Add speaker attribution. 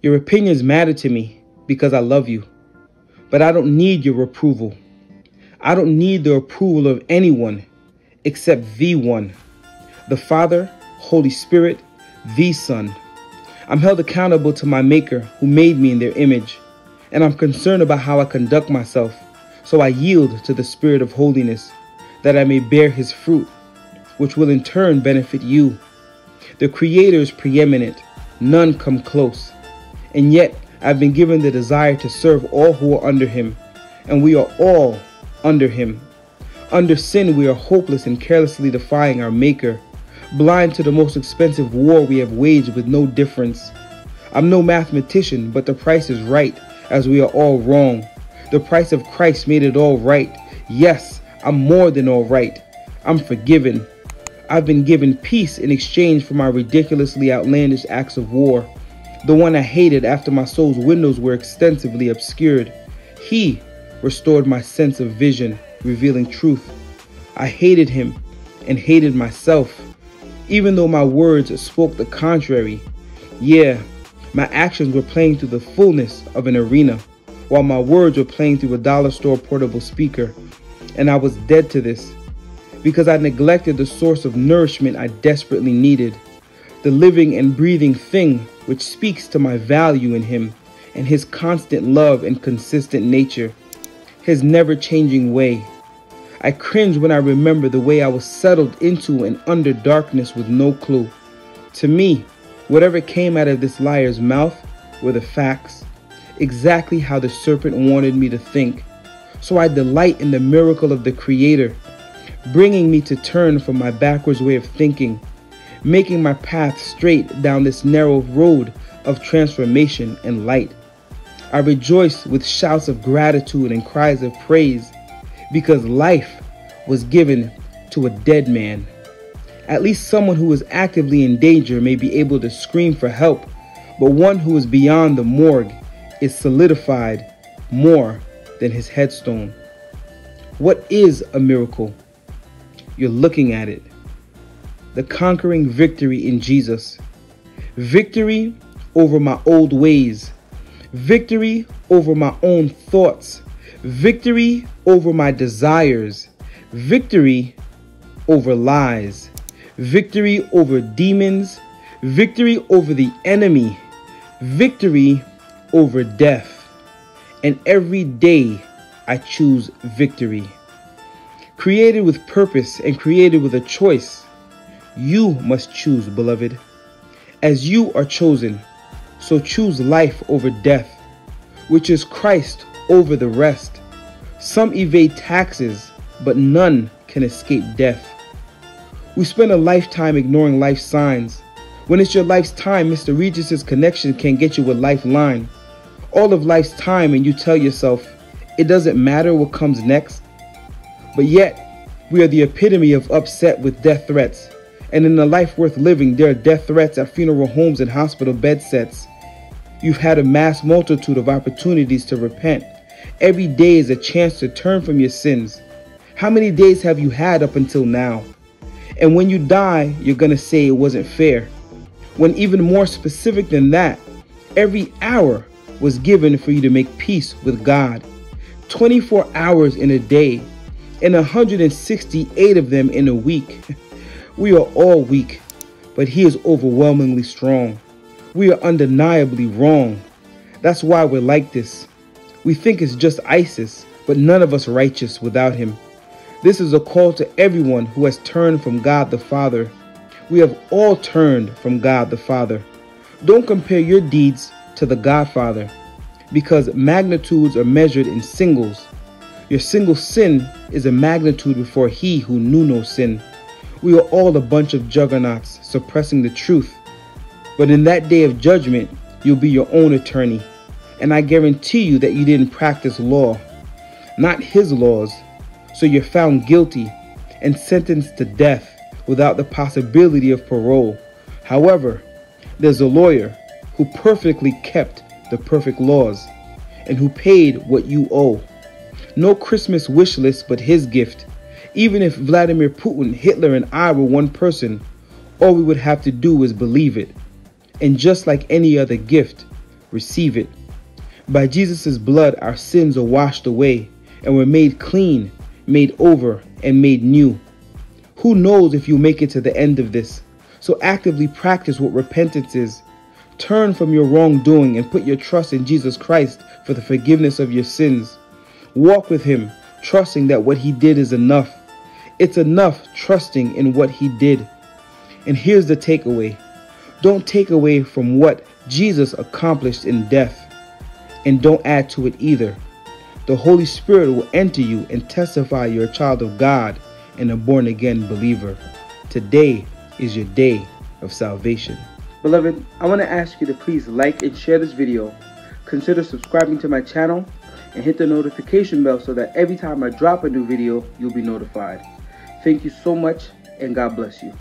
Speaker 1: Your opinions matter to me because I love you, but I don't need your approval. I don't need the approval of anyone except the one, the Father, Holy Spirit, the Son. I'm held accountable to my Maker who made me in their image, and I'm concerned about how I conduct myself, so I yield to the Spirit of holiness that I may bear His fruit, which will in turn benefit you. The Creator is preeminent, none come close, and yet I've been given the desire to serve all who are under Him, and we are all under Him. Under sin, we are hopeless and carelessly defying our Maker, blind to the most expensive war we have waged with no difference. I'm no mathematician, but the price is right, as we are all wrong. The price of Christ made it all right. Yes, I'm more than all right. I'm forgiven. I've been given peace in exchange for my ridiculously outlandish acts of war, the one I hated after my soul's windows were extensively obscured. He restored my sense of vision revealing truth. I hated him and hated myself, even though my words spoke the contrary. Yeah, my actions were playing through the fullness of an arena, while my words were playing through a dollar store portable speaker. And I was dead to this, because I neglected the source of nourishment I desperately needed, the living and breathing thing which speaks to my value in him and his constant love and consistent nature his never changing way. I cringe when I remember the way I was settled into and under darkness with no clue. To me, whatever came out of this liar's mouth were the facts, exactly how the serpent wanted me to think. So I delight in the miracle of the Creator, bringing me to turn from my backwards way of thinking, making my path straight down this narrow road of transformation and light. I rejoice with shouts of gratitude and cries of praise because life was given to a dead man. At least someone who is actively in danger may be able to scream for help, but one who is beyond the morgue is solidified more than his headstone. What is a miracle? You're looking at it. The conquering victory in Jesus. Victory over my old ways. Victory over my own thoughts, victory over my desires, victory over lies, victory over demons, victory over the enemy, victory over death. And every day I choose victory. Created with purpose and created with a choice, you must choose, beloved. As you are chosen, so choose life over death, which is Christ over the rest. Some evade taxes, but none can escape death. We spend a lifetime ignoring life signs. When it's your life's time, Mr. Regis's connection can get you a lifeline. All of life's time, and you tell yourself, it doesn't matter what comes next. But yet, we are the epitome of upset with death threats. And in a life worth living, there are death threats at funeral homes and hospital bed sets. You've had a mass multitude of opportunities to repent. Every day is a chance to turn from your sins. How many days have you had up until now? And when you die, you're going to say it wasn't fair. When even more specific than that, every hour was given for you to make peace with God. 24 hours in a day, and 168 of them in a week. We are all weak, but He is overwhelmingly strong. We are undeniably wrong. That's why we're like this. We think it's just ISIS, but none of us righteous without Him. This is a call to everyone who has turned from God the Father. We have all turned from God the Father. Don't compare your deeds to the Godfather, because magnitudes are measured in singles. Your single sin is a magnitude before He who knew no sin. We are all a bunch of juggernauts suppressing the truth. But in that day of judgment, you'll be your own attorney. And I guarantee you that you didn't practice law, not his laws. So you're found guilty and sentenced to death without the possibility of parole. However, there's a lawyer who perfectly kept the perfect laws and who paid what you owe. No Christmas wish list but his gift even if Vladimir Putin, Hitler, and I were one person, all we would have to do is believe it. And just like any other gift, receive it. By Jesus' blood, our sins are washed away and we're made clean, made over, and made new. Who knows if you'll make it to the end of this? So actively practice what repentance is. Turn from your wrongdoing and put your trust in Jesus Christ for the forgiveness of your sins. Walk with Him, trusting that what He did is enough. It's enough trusting in what He did. And here's the takeaway don't take away from what Jesus accomplished in death, and don't add to it either. The Holy Spirit will enter you and testify you're a child of God and a born again believer. Today is your day of salvation. Beloved, I want to ask you to please like and share this video. Consider subscribing to my channel and hit the notification bell so that every time I drop a new video, you'll be notified. Thank you so much and God bless you.